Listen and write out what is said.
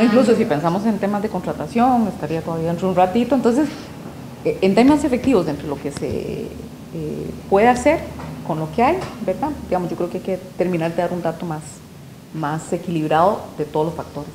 incluso si pensamos en temas de contratación, estaría todavía dentro de un ratito. Entonces, eh, en temas efectivos, dentro de lo que se eh, puede hacer con lo que hay, ¿verdad? Digamos, yo creo que hay que terminar de dar un dato más, más equilibrado de todos los factores.